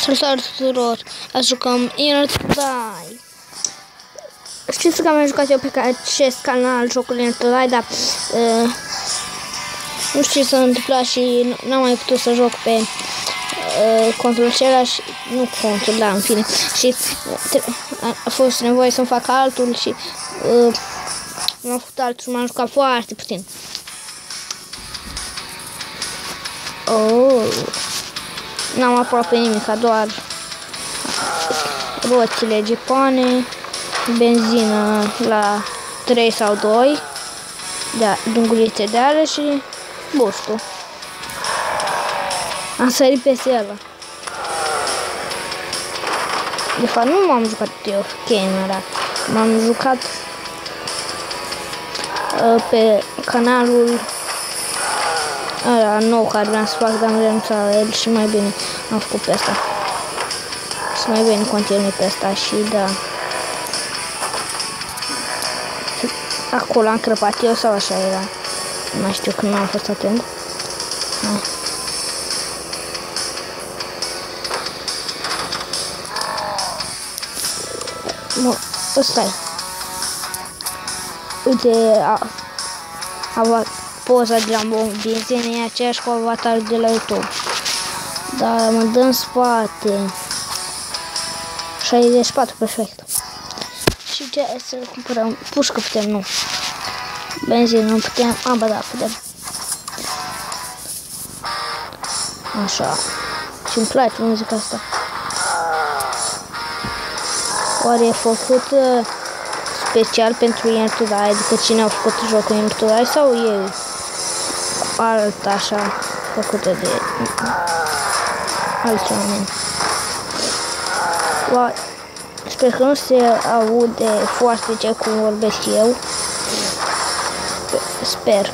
Salutare tuturor! Azi jucăm Inner Die. Știți că am jucat eu pe acest canal jocul Inner Die, dar uh, nu știu ce s-a întâmplat și n-am mai putut să joc pe uh, contul același, nu contul, da, în fine. Și uh, a fost nevoie să-mi fac altul și uh, m-am făcut altul și m-am jucat foarte puțin. Oh. N-am aproape nimic, doar roțile gepane, benzină la 3 sau 2, da, dungulițe de are și bustul. Am sărit peste el. De fapt, nu m-am jucat eu camera. M-am jucat uh, pe canalul ăla nou care vreau să fac, dar am renunțat la el și mai bine am făcut pe asta. Să mai bine continui pe asta și da. Acolo am crăpat eu sau așa era? Nu mai știu când am fost atent. Da. Mă, ăsta -i. Uite, a, a, poza de la benzină e aceeași cu avatarul de la YouTube. Dar mă dă în spate. 64, perfect. Și ce să cumpărăm? Pușcă putem, nu. Benzină nu putem. A, bă, da, putem. Așa. Și îmi place muzica asta. Oare e făcută special pentru Inturai, adică cine a făcut jocul Inturai sau eu? Alt așa făcută de alți oameni. Wow. Sper că nu se aude foarte ce cum vorbesc eu. Sper.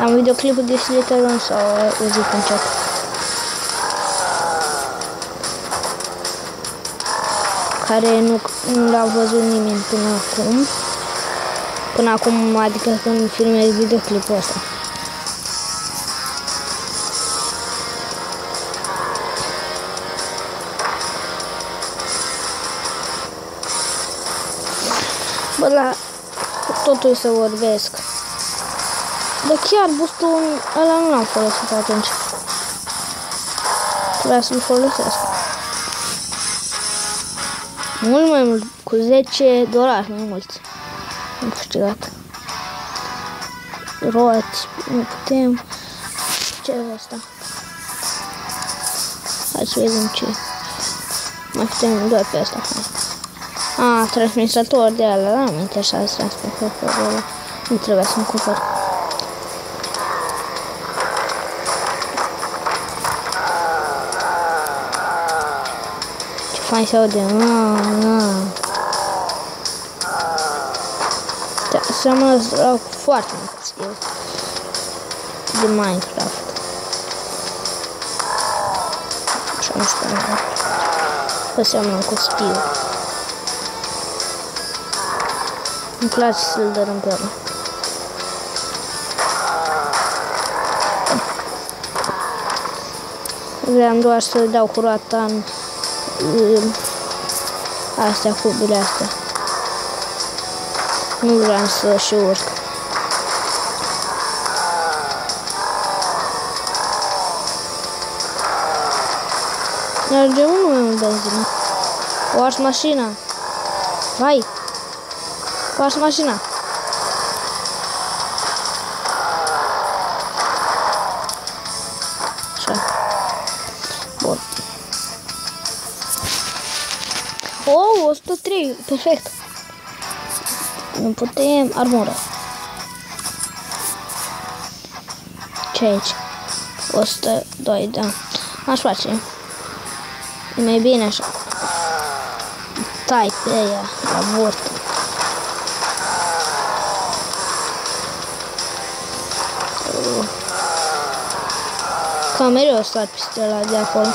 Am videoclipul de Slytherin sau o zic încet. Care nu, nu l-a văzut nimeni până acum. Până acum, adică când filmez videoclipul ăsta. Bă, la totul să vorbesc. Dar chiar bustul ăla nu l-am folosit atunci. Trebuia să-l folosesc. Mult mai mult, cu 10 dolari mai mulți. Am câștigat. Roți, nu putem. Ce e asta? Hai să vedem ce. Mai putem doar pe asta. A, transmisator de ala, da, am interesat transmisator de ala. Nu trebuie să-mi cumpăr. Ce fain se aude, na, na. Da, seamănă la foarte mult stil de Minecraft. Așa nu știu, că seamănă cu stil. Îmi place să-l dărâm pe ăla. Vreau doar să dau cu roata în, în astea, cubile astea. Nu vreau să și urc. Merge unul mai mult benzină. O ars mașina. Vai! O ars mașina. Așa. Bun. Oh, 103. Perfect. Nu putem armură. Ce aici? 102, da. Aș face. E mai bine așa. Tai pe ea, la burtă. Ca mereu stat peste ăla de acolo.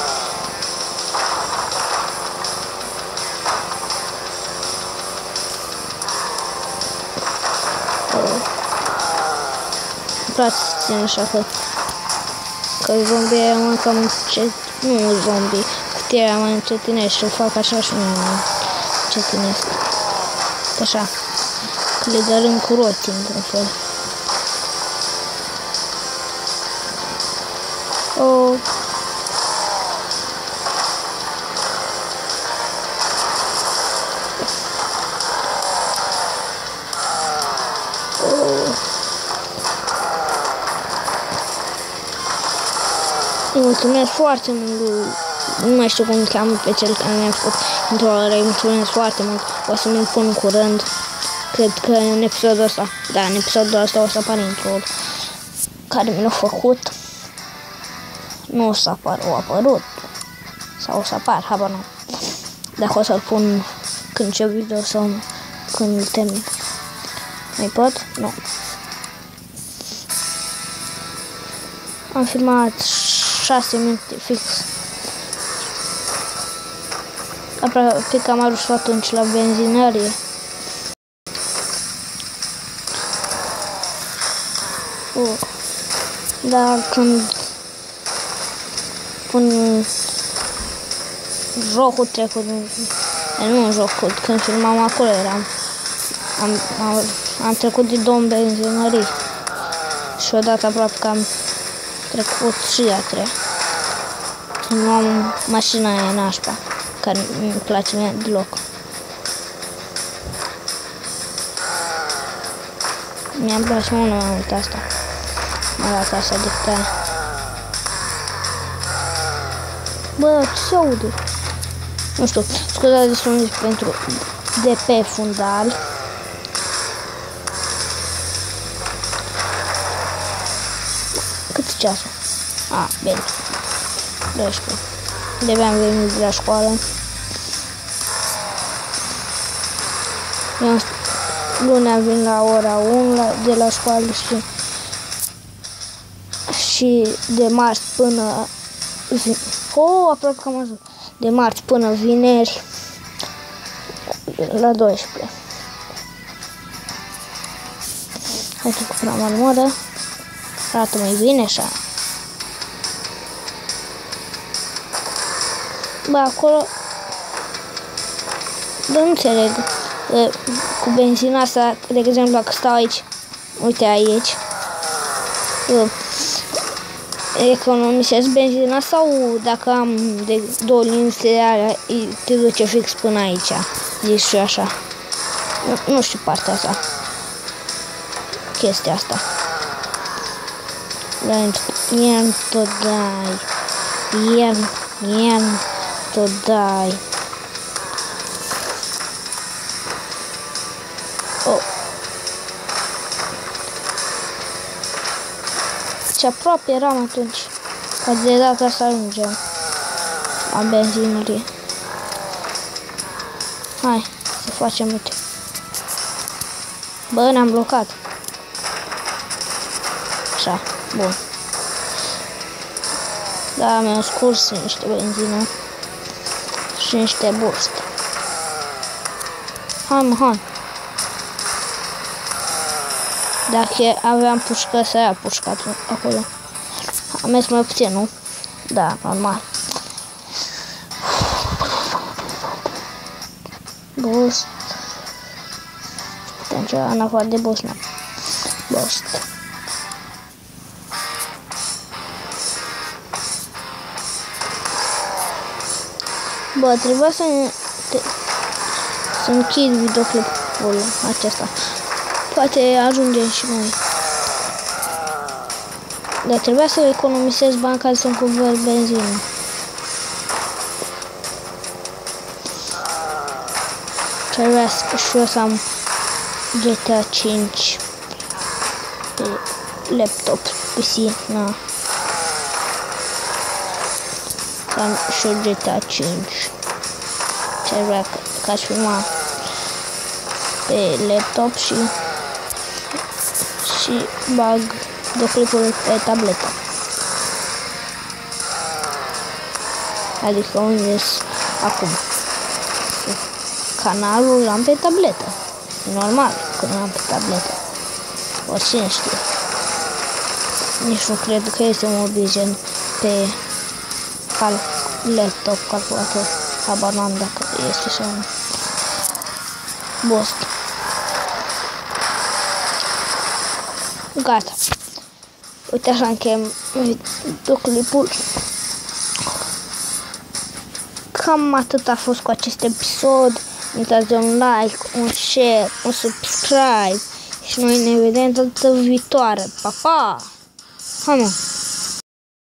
Place să țin așa că Că zombie aia mă cam încet... Nu zombie. Cutia aia mă încetinește. Fac așa și nu mă încetinesc. Așa. Că le dărâm cu roții, într-un fel. Oh. Mulțumesc foarte mult lui, nu mai știu cum îl cheamă pe cel care mi-a făcut introlarea, îi mulțumesc foarte mult, o să mi-l pun curând, cred că în episodul ăsta, da, în episodul ăsta o să apară introl care mi l-a făcut, nu o să apară, o apărut, sau o să apar, habar nu, dacă o să-l pun când ce video sau când îl termin. Mai pot? Nu. Am filmat 6 minute fix. Aproape că am ajuns atunci la benzinărie. Oh. Dar când pun jocul trecut, nu jocul, când filmam acolo eram, am, am, am trecut de două benzinării și odată aproape că am trecut și a treia. Nu am mașina aia nașpa, care nu-mi place mie deloc. Mi-am place mult mai mult asta. Mă la casa de tare. Bă, ce se aude? Nu știu, scuzați de sunet pentru de pe fundal. Ceasul? A, bine. 12. De am venit de la școală. Eu luni am venit la ora 1 la, de la școală și și de marți până oh, aproape că am ajuns. De marți până vineri la 12. Hai să cumpărăm armură. Arată mai bine așa. Bă, acolo... Bă, nu înțeleg. Cu benzina asta, de exemplu, dacă stau aici, uite aici, economisesc benzina sau dacă am de două linii alea, te duce fix până aici, zici și așa. Nu, nu știu partea asta. Chestia asta. Jen to daj. Jen, jen to daj. Oh. Ce aproape eram atunci. Ca de data asta ajungeam. La benzinărie. Hai, să facem uite. Bă, ne-am blocat. Așa. Bun. Da, mi-au scurs niște benzină și niște burst. Hai mă, hai. Dacă aveam pușcă, să ia pușca acolo. Am mers mai puțin, nu? Da, normal. Boost. Putem ceva în afară de boost, nu. Boost. Bă, trebuia să, te, să închid videoclipul acesta. Poate ajungem și noi. Dar trebuia să economisez bani ca să-mi cumpăr benzină. Trebuia și eu să am GTA 5 pe laptop, PC, na. Am și GTA 5. Trebuia ca aș filma pe laptop și și bag de clipuri pe tabletă. Adică unde acum. Canalul am pe tabletă. Normal că nu am pe tabletă. Oricine știe. Nici nu cred că este un Mobizen pe calculator, calculator, habar n-am dacă este sau nu. Bost. Gata. Uite așa închem videoclipul. Cam atât a fost cu acest episod. Nu uitați de un like, un share, un subscribe și noi ne vedem data viitoare. Pa, pa! Hai mă!